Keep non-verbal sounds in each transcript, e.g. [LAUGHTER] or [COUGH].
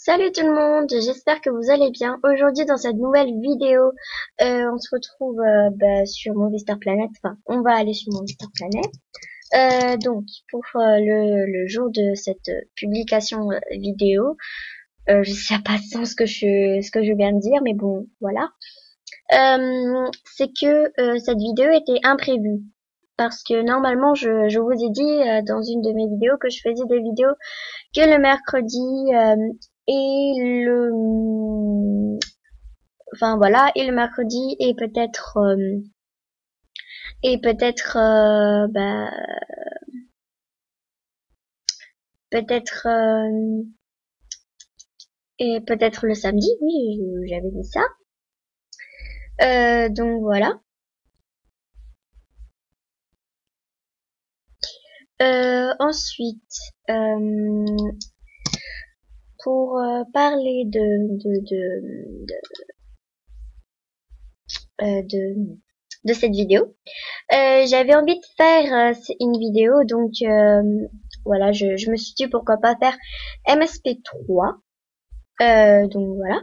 Salut tout le monde, j'espère que vous allez bien. Aujourd'hui dans cette nouvelle vidéo, euh, on se retrouve euh, bah, sur Movie Star Planet. Enfin, on va aller sur Movie Star Planet. Euh, donc, pour le, le, jour de cette publication vidéo, je sais pas sens ce que je ce que je viens de dire, mais bon, voilà. C'est que cette vidéo était imprévue parce que normalement je, je vous ai dit dans une de mes vidéos que je faisais des vidéos que le mercredi et le enfin voilà et le mercredi et peut-être euh, et peut-être euh, bah, peut-être euh, et peut-être le samedi oui j'avais dit ça. Donc voilà. Ensuite pour euh, parler de de de, de, euh, de, cette vidéo. Euh, j'avais envie de faire une vidéo, donc voilà, je, je me suis dit pourquoi pas faire MSP3. donc voilà.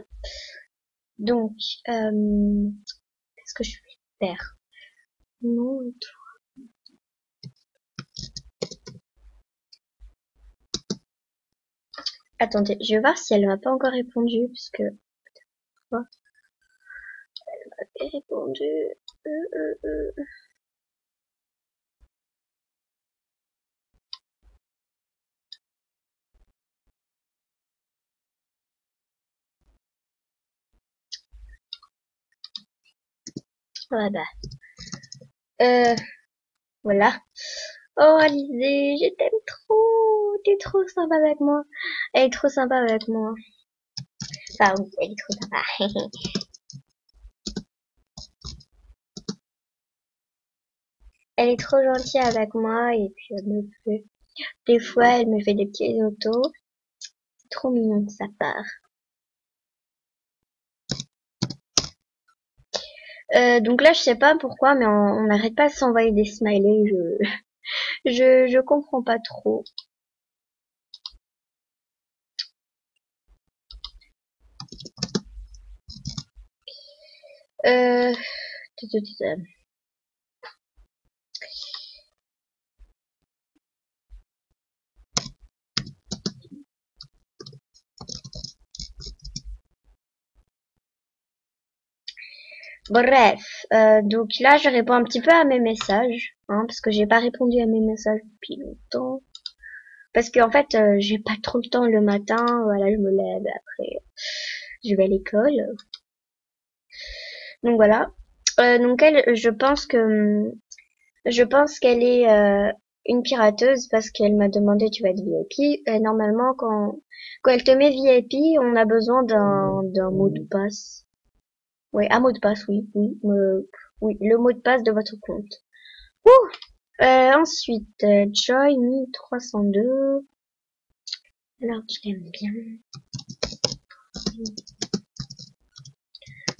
Donc, qu'est-ce que je vais faire? Attendez, je vais voir si elle m'a pas encore répondu, parce que... Elle m'a pas répondu. Euh, euh, euh. bah. Euh, voilà. Oh Alizé, je t'aime trop, t'es trop sympa avec moi. Elle est trop sympa avec moi. Enfin oui, elle est trop sympa. [LAUGHS] elle est trop gentille avec moi et puis elle me fait... Des fois, elle me fait des petits autos. C'est trop mignon de sa part. Euh, donc là, je sais pas pourquoi, mais on n'arrête pas de s'envoyer des smileys. Je... [LAUGHS] Je, je comprends pas trop. Euh... Bref, euh, donc là je réponds un petit peu à mes messages, hein, parce que j'ai pas répondu à mes messages depuis longtemps. Parce qu'en fait, euh, j'ai pas trop le temps le matin, voilà, je me lève, après je vais à l'école. Donc voilà. Euh, donc elle, je pense que je pense qu'elle est euh, une pirateuse parce qu'elle m'a demandé tu vas être VIP. Normalement, quand quand elle te met VIP, on a besoin d'un d'un mot de passe. Oui, un mot de passe, oui, oui, oui, le mot de passe de votre compte. Ouh euh, ensuite, euh, Joy 1302. Alors, je l'aime bien.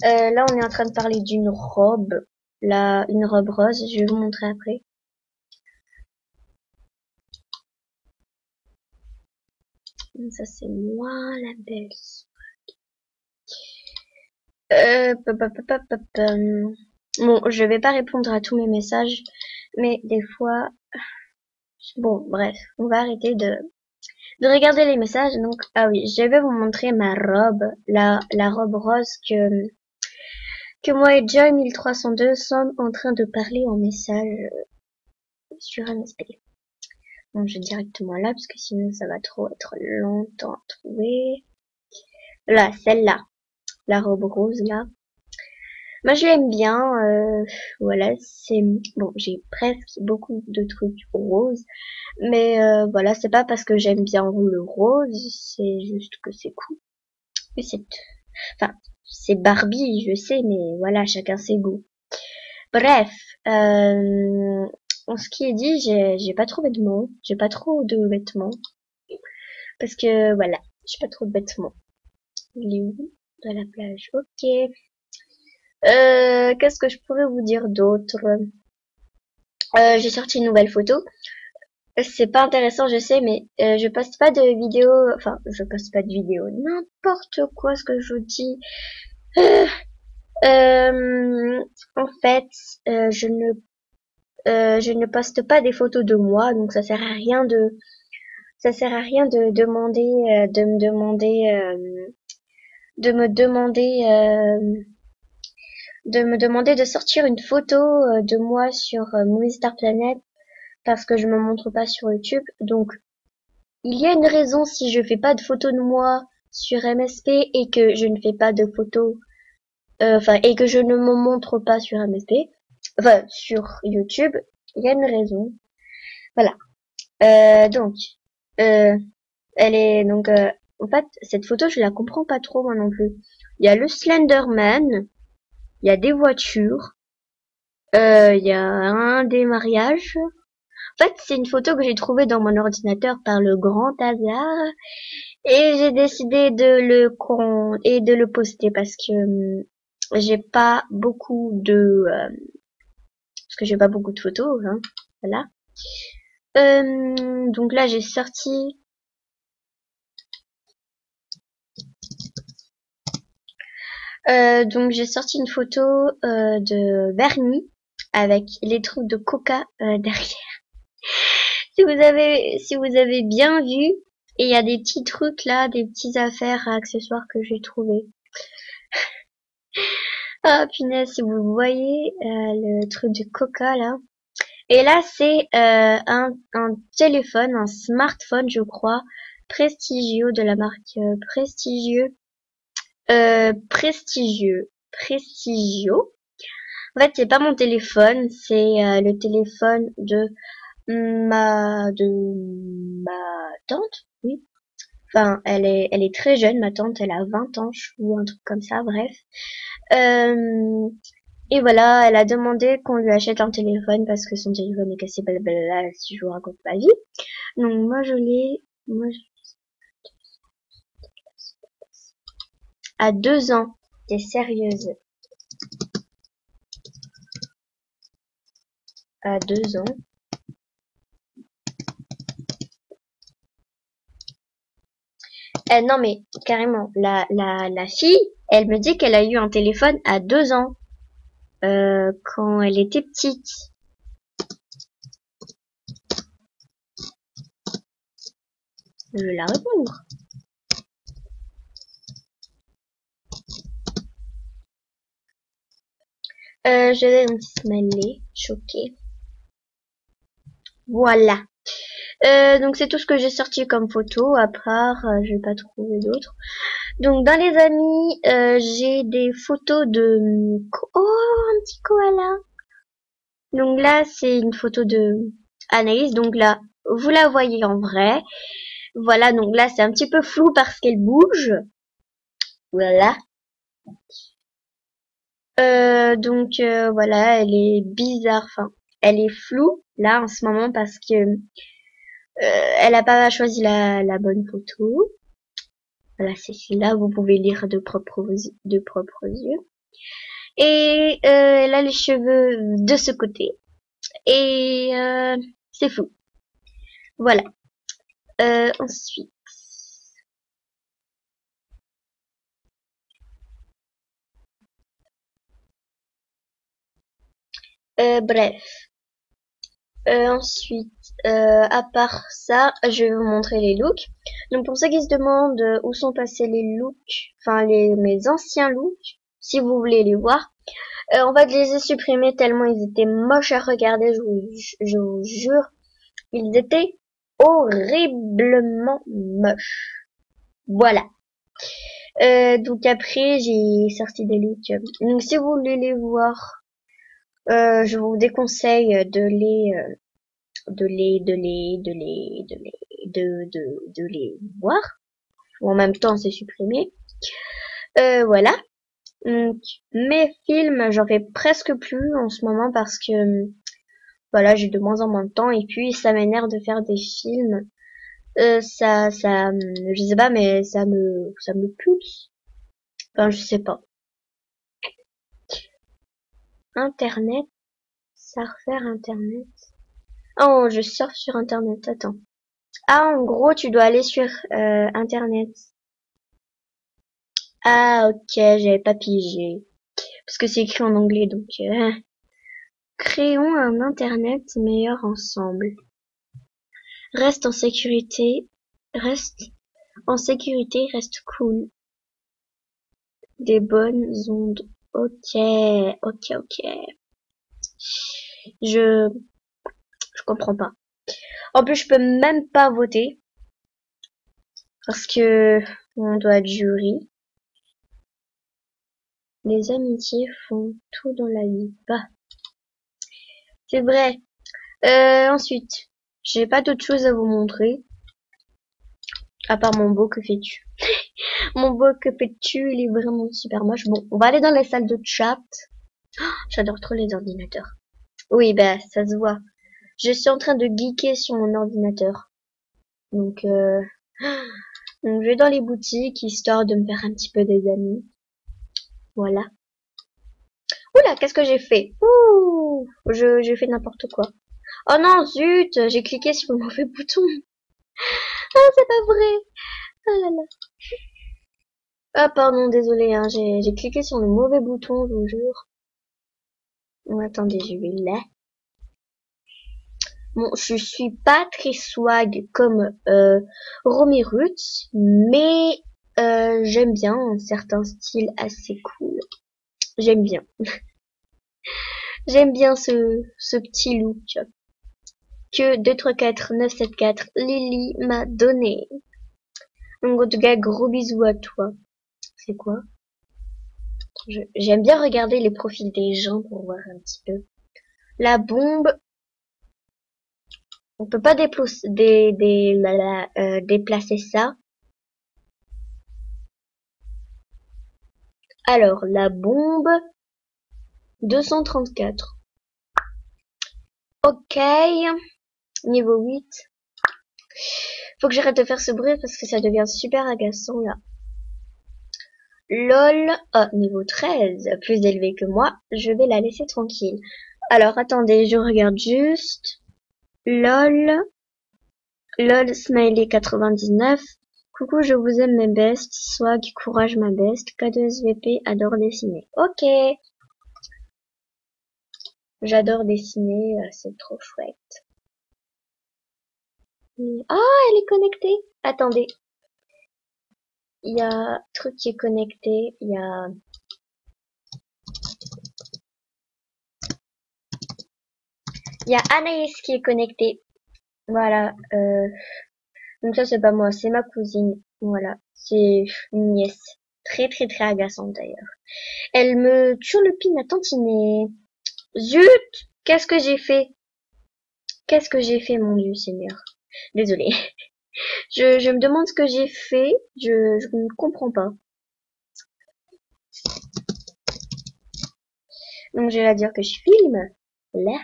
Euh, là, on est en train de parler d'une robe. Là, une robe rose. Je vais vous montrer après. Ça, c'est moi, la belle. Euh, bon, je vais pas répondre à tous mes messages, mais des fois, bon, bref, on va arrêter de de regarder les messages. Donc, ah oui, je vais vous montrer ma robe, la la robe rose que que moi et Joy 1302 sommes en train de parler en message euh, sur MSP. Donc, je vais directement là parce que sinon ça va trop être longtemps à trouver. Là, celle-là la robe rose là. Moi je l'aime bien, euh, voilà, c'est bon, j'ai presque beaucoup de trucs roses, mais euh, voilà, c'est pas parce que j'aime bien le rose, c'est juste que c'est cool. c'est, enfin, c'est Barbie, je sais, mais voilà, chacun ses goûts. Bref, euh, en ce qui est dit, j'ai, pas trop de vêtements, j'ai pas trop de vêtements, parce que voilà, j'ai pas trop de vêtements. Il est où? De la plage. Ok. Euh, Qu'est-ce que je pourrais vous dire d'autre? Euh, J'ai sorti une nouvelle photo. C'est pas intéressant, je sais, mais euh, je poste pas de vidéos, enfin, je poste pas de vidéos, n'importe quoi ce que je vous dis. Euh, en fait, euh, je ne je ne poste pas des photos de moi, donc ça sert à rien de ça sert à rien de demander de me demander de me demander de me demander de sortir une photo de moi sur Movie Star Planet parce que je me montre pas sur YouTube. Donc, il y a une raison si je fais pas de photos de moi sur MSP et que je ne fais pas de photos, euh, enfin, et que je ne me montre pas sur MSP, enfin, sur YouTube. Il y a une raison. Voilà. Euh, donc, euh, elle est donc, en fait, cette photo, je la comprends pas trop moi non plus. Il y a le Slenderman, il y a des voitures, il y a un des fait, c'est une photo que j'ai trouvée dans mon ordinateur par le grand hasard et j'ai décidé de le con et de le poster parce que hum, j'ai pas beaucoup de euh, parce que j'ai pas beaucoup de photos, hein, voilà. Euh, donc là, j'ai sorti Euh, donc j'ai sorti une photo euh, de Bernie avec les trous de coca euh, derrière si vous avez, si vous avez bien vu, et il y a des petits trucs là, des petites affaires accessoires que j'ai trouvé. [LAUGHS] ah punaise, si vous voyez euh, le truc de Coca là. Et là c'est euh, un, un téléphone, un smartphone je crois, prestigieux de la marque euh, prestigieux. Euh, prestigieux. Prestigio. En fait, c'est pas mon téléphone, c'est le téléphone de ma de ma tante, oui. Enfin, elle est elle est très jeune, ma tante, elle a 20 ans ou un truc comme ça, bref. Euh, et voilà, elle a demandé qu'on lui achète un téléphone parce que son téléphone est cassé, blablabla, si je vous raconte ma vie. Donc moi je l'ai, moi je... à deux ans, t'es sérieuse À deux ans. Eh, non mais carrément, la, la, la fille, elle me dit qu'elle a eu un téléphone à deux ans, euh, quand elle était petite. Je vais la répondre. Euh, je vais un. Voilà. Euh, donc c'est tout ce que j'ai sorti comme photo, à part, euh, je vais pas trouver d'autres. Donc dans les amis, euh, j'ai des photos de... Oh, un petit koala Donc là, c'est une photo de Anaïs. Donc là, vous la voyez en vrai. Voilà, donc là, c'est un petit peu flou parce qu'elle bouge. Voilà. donc voilà, elle est bizarre, enfin, elle est floue là en ce moment parce que euh, elle a pas choisi la, bonne photo. Voilà, c'est là vous pouvez lire de propres, yeux. Et euh, elle a les cheveux de ce côté. Et euh, c'est fou. Voilà. Euh, ensuite. Euh, bref. Euh, ensuite, euh, à part ça, je vais vous montrer les looks. Donc pour ceux qui se demandent euh, où sont passés les looks, enfin les mes anciens looks, si vous voulez les voir, on va les ai supprimés tellement ils étaient moches à regarder, je vous, jure. Ils étaient horriblement moches. Voilà. Donc après, j'ai sorti des looks. Donc si vous voulez les voir, euh, je vous déconseille de les de les de les de les de les de de, de les voir. Ou en même temps c'est supprimé. Euh, voilà. Donc mes films j'en fais presque plus en ce moment parce que voilà j'ai de moins en moins de temps et puis ça m'énerve de faire des films. Euh, ça ça je sais pas mais ça me ça me pulse enfin je sais pas internet refaire internet Oh, je surfe sur Internet. Attends. Ah, en gros, tu dois aller sur euh, Internet. Ah, ok, j'avais pas pigé. Parce que c'est écrit en anglais, donc... Euh, [LAUGHS] créons un Internet meilleur ensemble. Reste en sécurité. Reste en sécurité, reste cool. Des bonnes ondes. Ok, ok, ok. Je... Je comprends pas. En plus, je peux même pas voter. Parce que on doit être jury. Les amitiés font tout dans la vie. Bah. C'est vrai. Euh, ensuite, j'ai pas d'autre chose à vous montrer. À part mon beau, que fais-tu [LAUGHS] Mon beau, que fais-tu Il est vraiment super moche. Bon, on va aller dans les salles de chat. J'adore trop les ordinateurs. Oui, bah, ça se voit. Je suis en train de geeker sur mon ordinateur. Donc, euh... [GASPS] Je vais dans les boutiques, histoire de me faire un petit peu des amis. Voilà. Oula, qu'est-ce que j'ai fait? Ouh je, J'ai fait n'importe quoi. Oh non, zut J'ai cliqué sur le mauvais [LAUGHS] bouton. Ah, c'est pas vrai Ah. Ah, pardon, désolé, hein, j'ai cliqué sur le mauvais bouton, je vous jure. Oh, attendez, je vais là. Bon, je suis pas très swag comme euh, Romy Roots, mais euh, j'aime bien un certain style assez cool. J'aime bien. [LAUGHS] j'aime bien ce, ce petit look que 234974 Lily m'a donné. Donc en tout cas, gros bisous à toi. C'est quoi? J'aime bien regarder les profils des gens pour voir un petit peu. La bombe. On peut pas déplacer, des, des, euh, déplacer ça. Alors, la bombe. 234. Ok. Niveau 8. Faut que j'arrête de faire ce bruit parce que ça devient super agaçant là. LOL, oh, niveau 13, plus élevé que moi, je vais la laisser tranquille. Alors attendez, je regarde juste. LOL, LOL Smiley 99. Coucou, je vous aime mes bestes. Swag, courage ma best. K2SVP, adore dessiner. Ok. J'adore dessiner, euh, c'est trop chouette. Ah, elle est connectée. Attendez. Il y a un truc qui est connecté. Il y a... Il y a Anaïs qui est connectée. Voilà. Euh... Donc ça, c'est pas moi, c'est ma cousine. Voilà. C'est une nièce. Très, très, très agaçante d'ailleurs. Elle me turlupine à tantiner. Zut Qu'est-ce que j'ai fait? Qu'est-ce que j'ai fait, mon Dieu Seigneur? Désolée. [LAUGHS] Je, me demande ce que j'ai fait. Je, je ne comprends pas. Donc je vais dire que je filme. Là.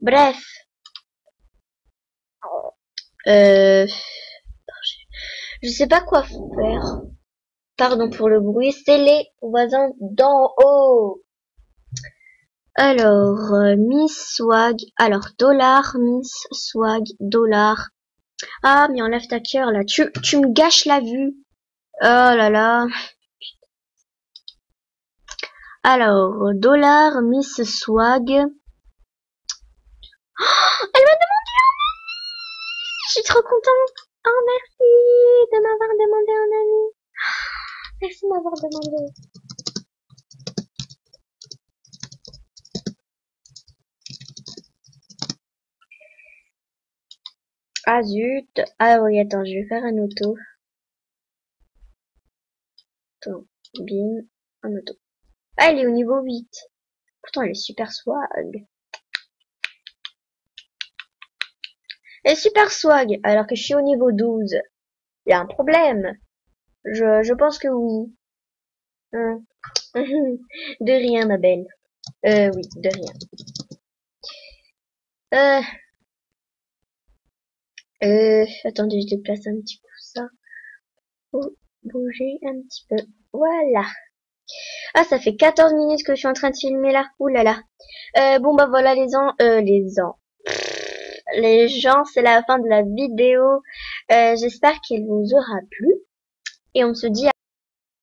Bref. Euh, je sais pas quoi faire. Pardon pour le bruit. C'est les voisins d'en haut. Alors, euh, Miss Swag. Alors, dollar, Miss Swag, dollar. Ah, mais enlève ta cœur là. Tu, tu me gâches la vue. Oh là là. Alors, dollar, Miss Swag. [GASPS] Elle m'a demandé un ami. Je suis trop contente. Oh, merci de m'avoir demandé un ami. [GASPS] Merci de m'avoir demandé. Ah zut Ah oui, attends, je vais faire un auto. Attends, bim, un auto. Ah, elle est au niveau 8. Pourtant, elle est super swag. Elle est super swag, alors que je suis au niveau 12. Il y a un problème. Je, je pense que oui. Hum. [LAUGHS] de rien, ma belle. Euh, oui, de rien. Euh, euh, attendez, je déplace un petit peu ça. Pour bouger un petit peu. Voilà. Ah, ça fait 14 minutes que je suis en train de filmer là. Ouh là là. Euh, bon bah voilà les ans, euh, les ans. les gens, c'est la fin de la vidéo. Euh, j'espère qu'elle vous aura plu. Et on se dit à